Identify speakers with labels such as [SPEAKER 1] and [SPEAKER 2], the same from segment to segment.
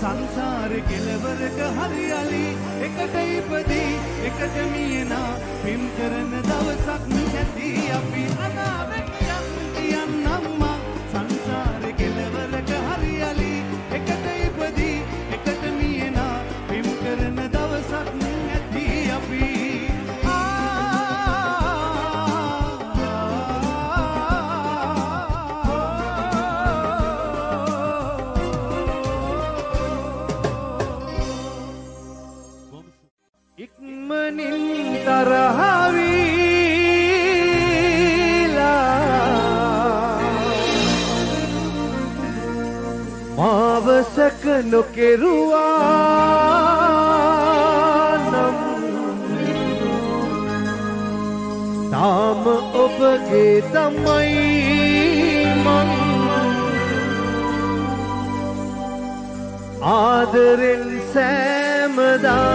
[SPEAKER 1] සංසාර කෙලවරක හරි අලි එකට ඉපදී එකට මියනා. පින් කරන දවසක් ඇති අපි අනාවේ. නොකෙරුවානම් තාම ඔබගේ තමයි මං. ආදරෙන් සෑමදා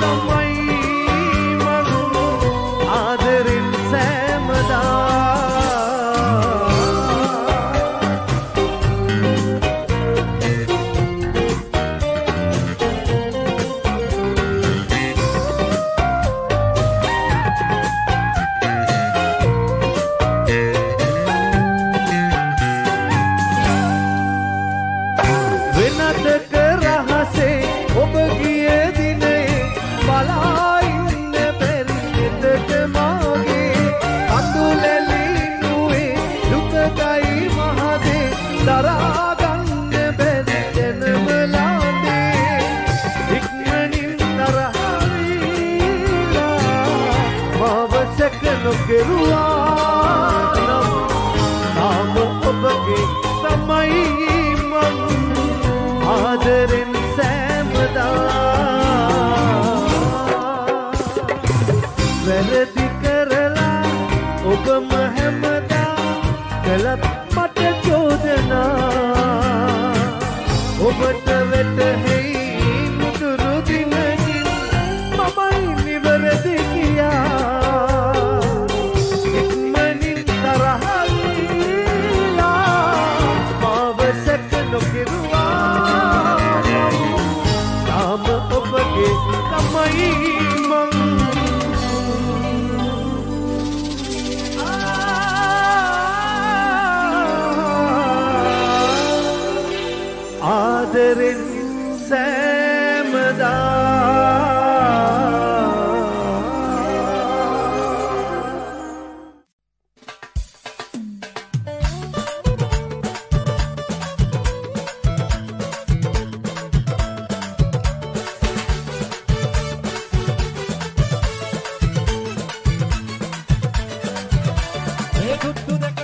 [SPEAKER 1] the light. good to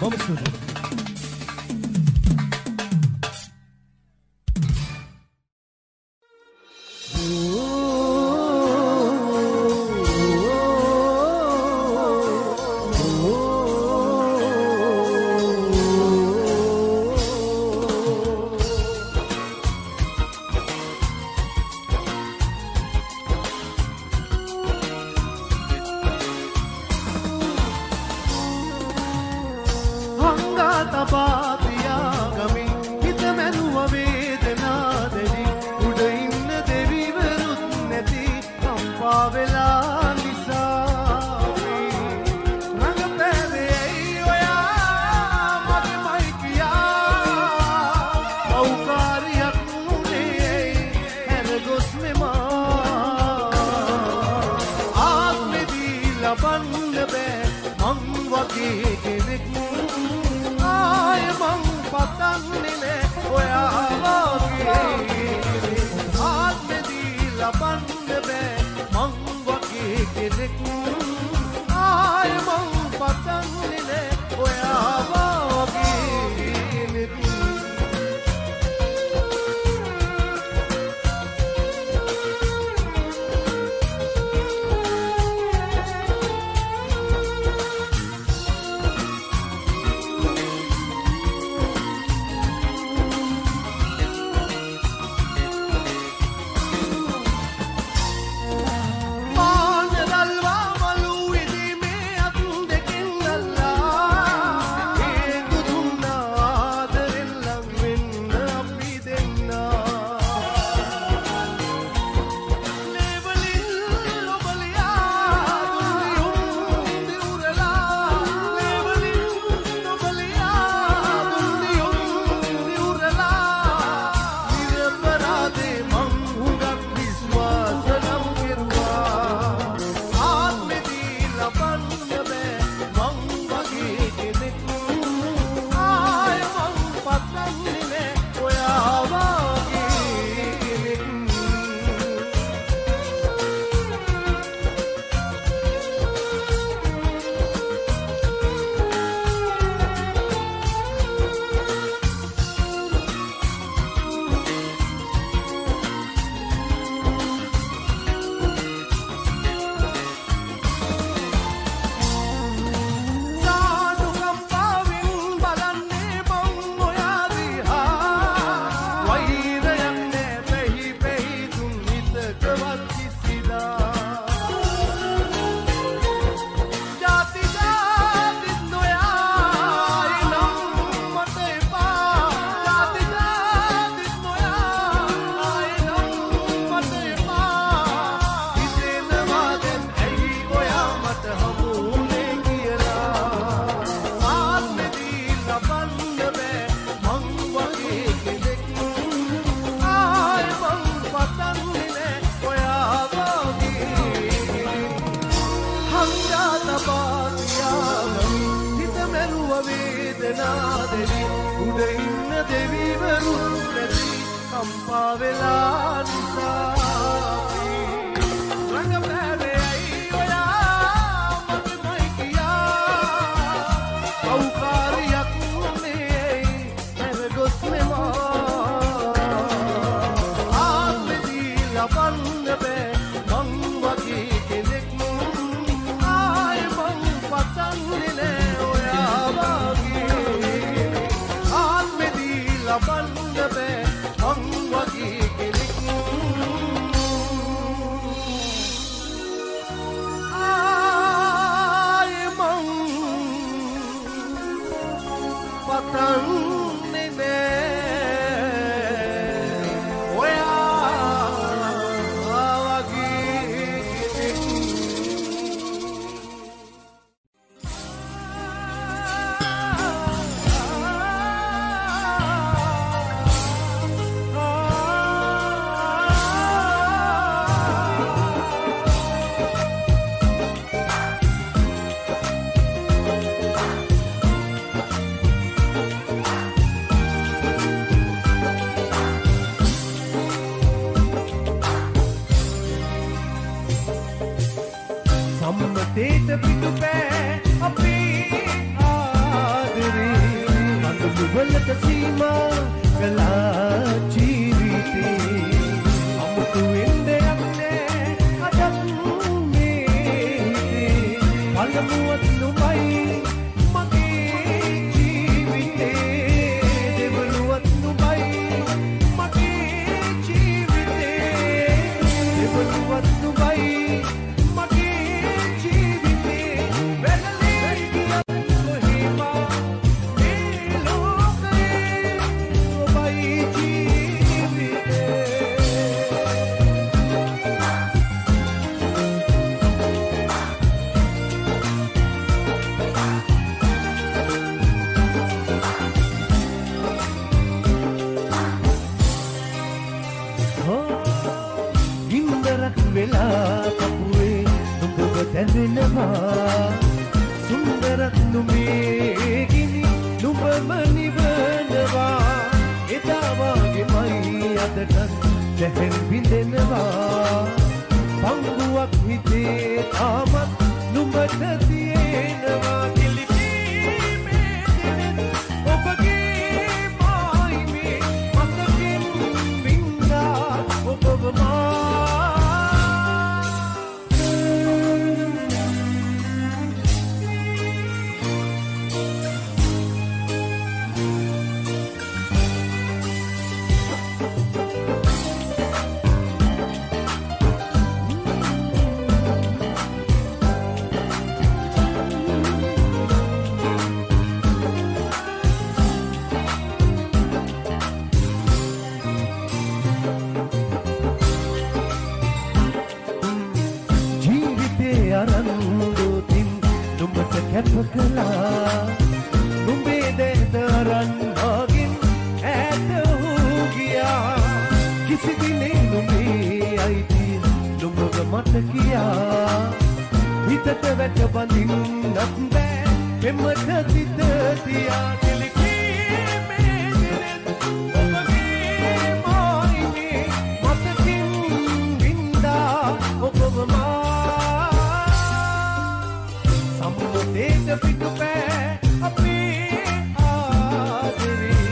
[SPEAKER 2] පාන දල්වා උඩ ඉන්න දෙවිවරුන් නැති කම්පා වෙලා නිසා. හිතෙනවා පංගුවක් හිතේ තාමත් නුඹට බඳින්නක් බෑ. එමට සිත තියා නිලිකේ මේ දිනෙත් ඔබගේ මායිමේ මතකින් වින්දා ඔබව මා. සම්මුදේට පිටු පෑ අපේ ආදරේ.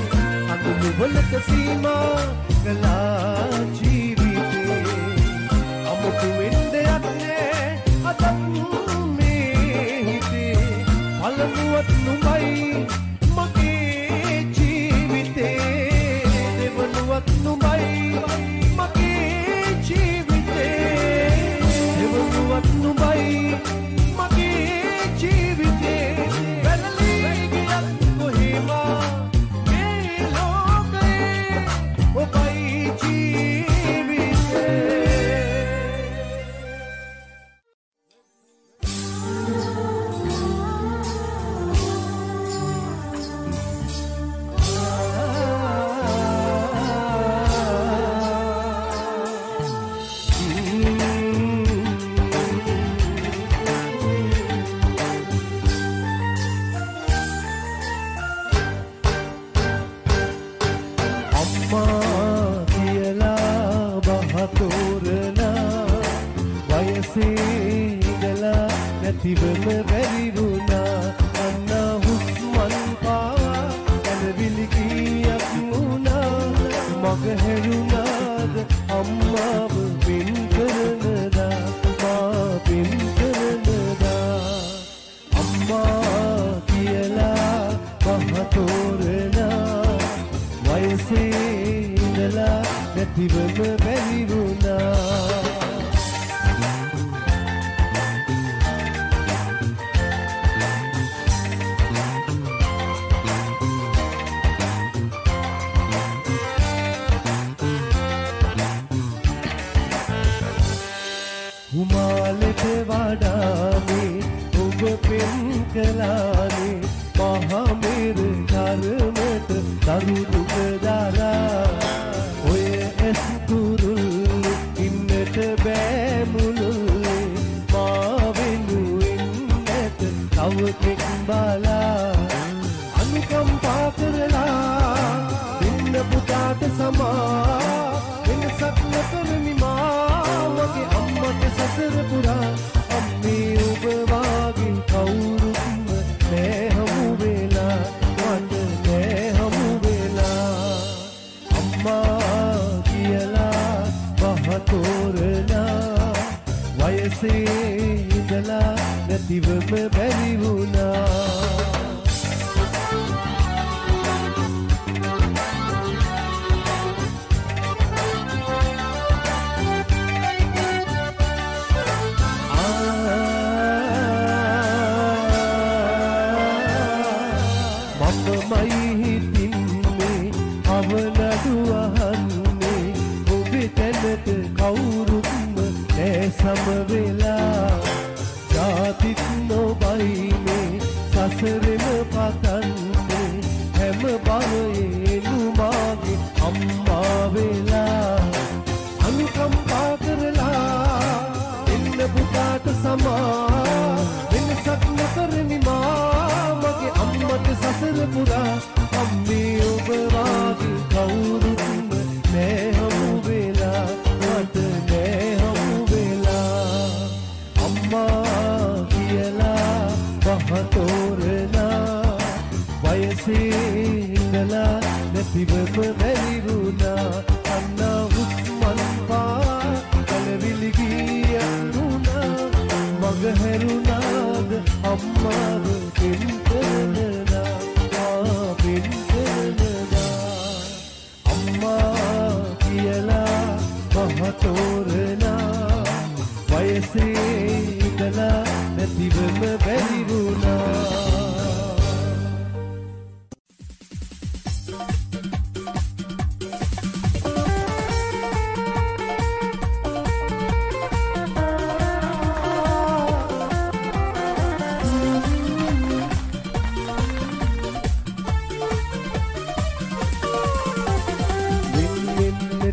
[SPEAKER 2] අඳුරු වලක සීමා මුළුල්ලේ මා වෙනුවෙන් නැත තවතෙක් බලා අනුකම්පා කරලා දෙන්න පුතාට සමා වෙනසක් නොකරමි මා මගේ අම්මට සසර පුරා මා වෙනසක් නොකරමි මා මගේ අම්මට සසර පුරා අම්මේ ඔබ වා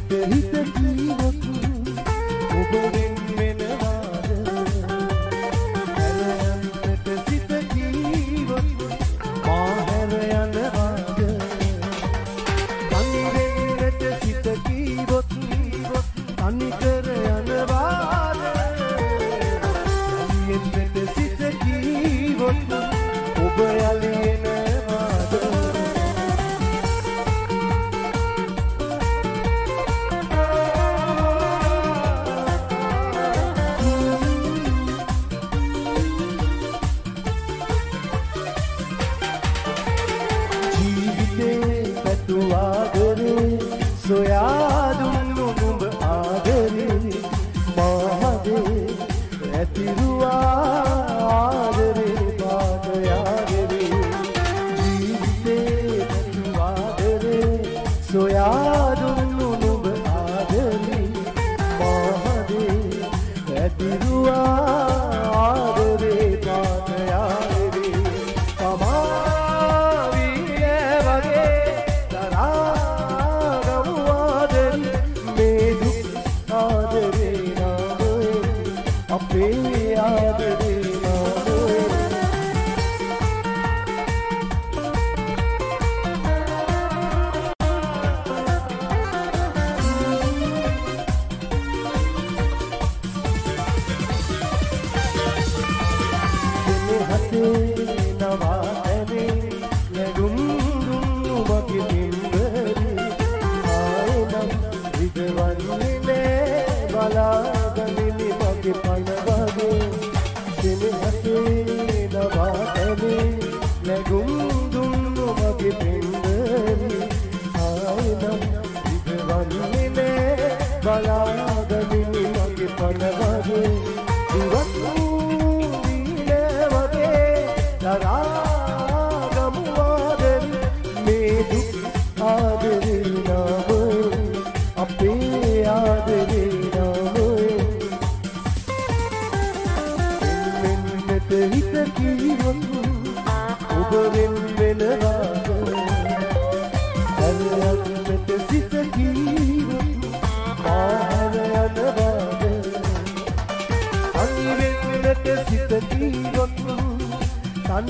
[SPEAKER 1] Yeah.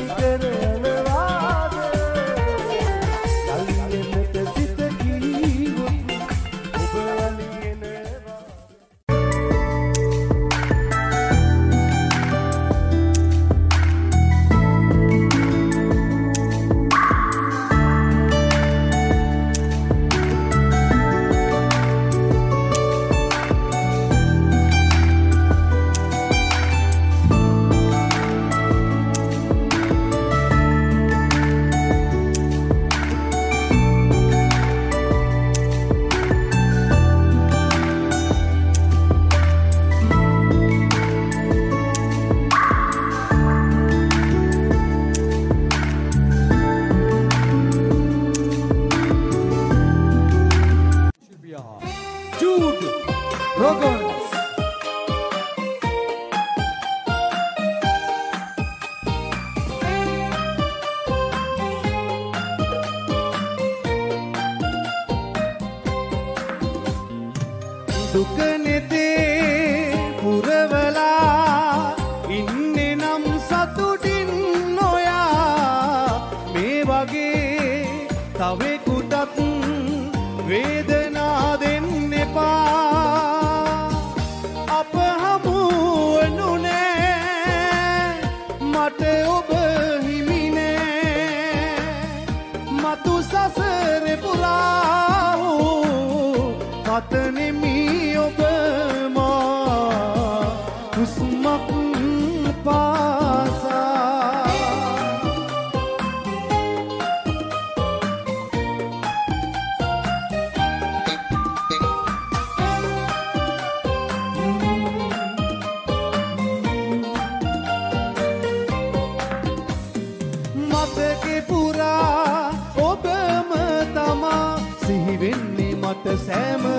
[SPEAKER 1] querer. Duka මට නෙමී ඔබ මා. හුස්මක් පාසා. මතකෙ පුරා ඔබම තමා. සිහිවෙන්නේ මට
[SPEAKER 2] සෑම